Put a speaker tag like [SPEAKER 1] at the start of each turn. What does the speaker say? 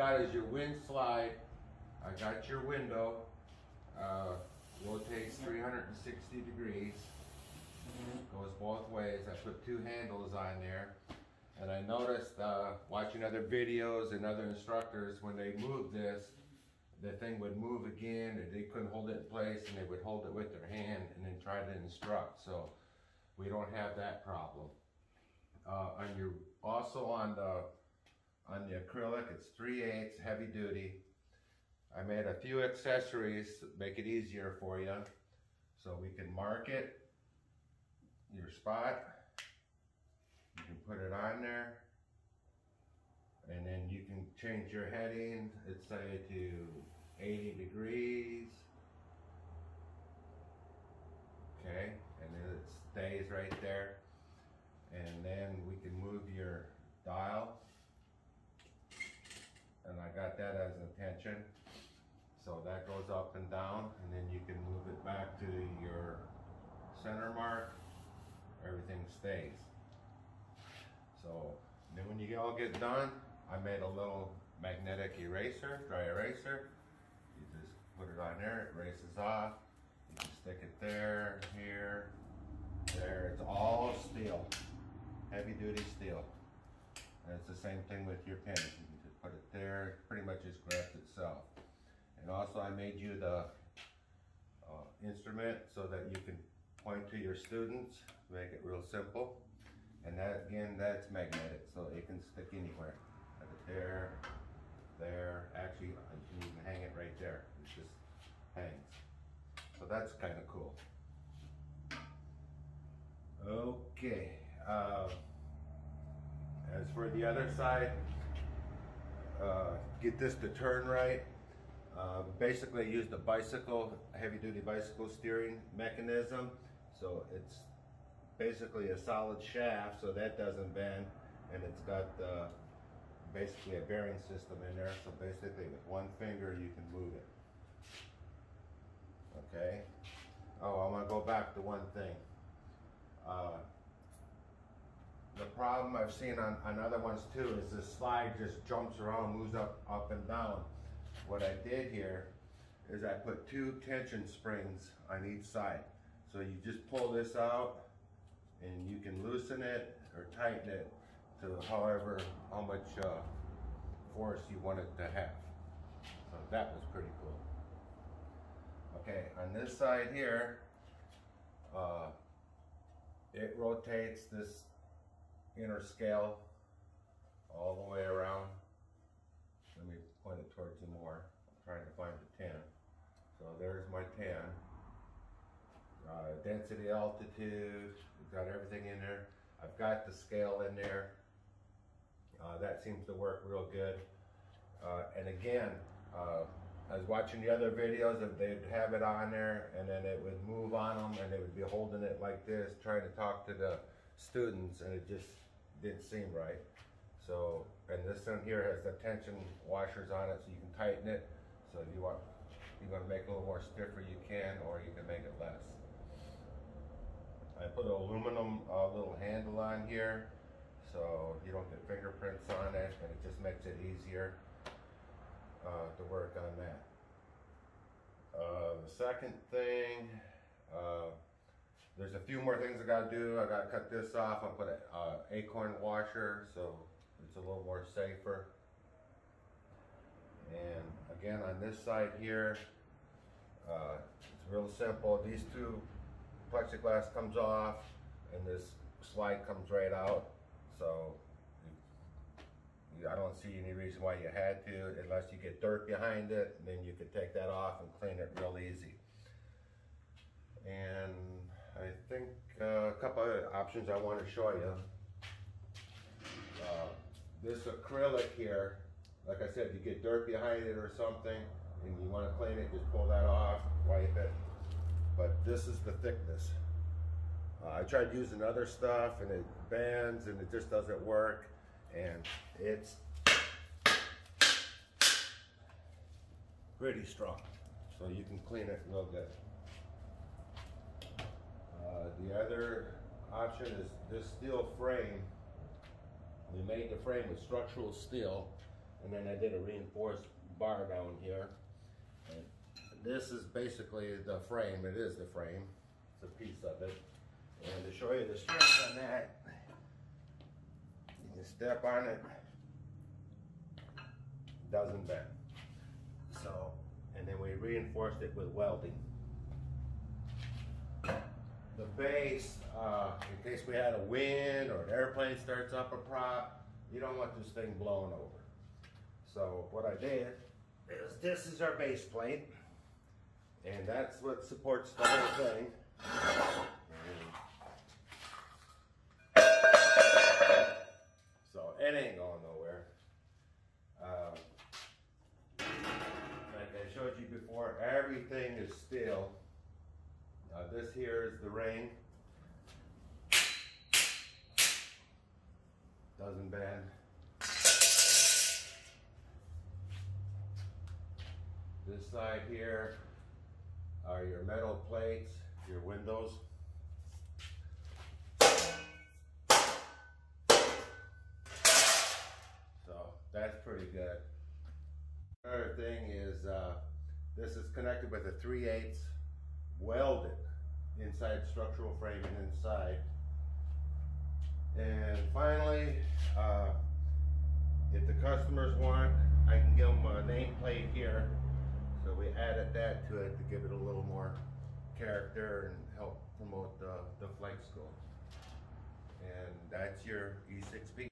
[SPEAKER 1] got is your wind slide. I got your window. Uh, rotates 360 degrees. Goes both ways. I put two handles on there. And I noticed uh, watching other videos and other instructors, when they moved this, the thing would move again and they couldn't hold it in place and they would hold it with their hand and then try to instruct. So we don't have that problem. Uh, on your, also on the, on the acrylic, it's 3 8 heavy duty. I made a few accessories to make it easier for you. So we can mark it, your spot. You can put it on there. And then you can change your heading, let's say to 80 degrees. Okay, and then it stays right there. And then we can move your dial. And I got that attention. So that goes up and down, and then you can move it back to your center mark. Everything stays. So then when you all get done, I made a little magnetic eraser, dry eraser. You just put it on there, it erases off. You can stick it there, here, there. It's all steel, heavy duty steel. And it's the same thing with your pins. You can just put it there, it pretty much just grabs itself. And also I made you the uh, instrument so that you can point to your students, make it real simple. And that again, that's magnetic, so it can stick anywhere. Like there, there. Actually, you can even hang it right there. It just hangs. So that's kind of cool. Okay. Uh, as for the other side, uh, get this to turn right. Uh, basically, I a bicycle, heavy-duty bicycle steering mechanism. So it's basically a solid shaft so that doesn't bend and it's got uh, basically a bearing system in there so basically with one finger you can move it okay oh I'm gonna go back to one thing uh, the problem I've seen on, on other ones too is the slide just jumps around moves up up and down what I did here is I put two tension springs on each side so you just pull this out and you can loosen it or tighten it to however, how much uh, force you want it to have. So that was pretty cool. Okay, on this side here, uh, it rotates this inner scale all the way around. Let me point it towards you more. I'm trying to find the 10. So there's my 10 uh, density, altitude, we've got everything in there. I've got the scale in there. Uh, that seems to work real good. Uh, and again, uh, I was watching the other videos and they'd have it on there and then it would move on them and they would be holding it like this, trying to talk to the students and it just didn't seem right. So, and this one here has the tension washers on it so you can tighten it. So if you want, you want to make it a little more stiffer, you can, or you can make it less. I put an aluminum uh, little handle on here so you don't get fingerprints on it and it just makes it easier uh, to work on that. Uh, the second thing, uh, there's a few more things I gotta do. I gotta cut this off. I put an uh, acorn washer so it's a little more safer. And again on this side here, uh, it's real simple. These two plexiglass comes off and this slide comes right out. So you, I don't see any reason why you had to unless you get dirt behind it. Then you could take that off and clean it real easy. And I think uh, a couple of options I want to show you. Uh, this acrylic here, like I said, you get dirt behind it or something and you want to clean it, just pull that off, wipe it, but this is the thickness. Uh, I tried using other stuff and it bends and it just doesn't work and it's pretty strong. So you can clean it real good. The other option is this steel frame. We made the frame with structural steel and then I did a reinforced bar down here. And this is basically the frame, it is the frame, it's a piece of it. And to show you the strength on that, you can step on it, doesn't bend. So, and then we reinforced it with welding. The base, uh, in case we had a wind or an airplane starts up a prop, you don't want this thing blown over. So what I did is this is our base plate, and that's what supports the whole thing. So it ain't going nowhere. Um, like I showed you before, everything is still. This here is the ring. Doesn't bend. This side here are your metal plates, your windows. So that's pretty good. Another thing is uh, this is connected with a 3 8 welded inside structural framing inside. And finally, uh, if the customers want, I can give them a nameplate here. So we added that to it to give it a little more character and help promote the, the flight school. And that's your E E6B.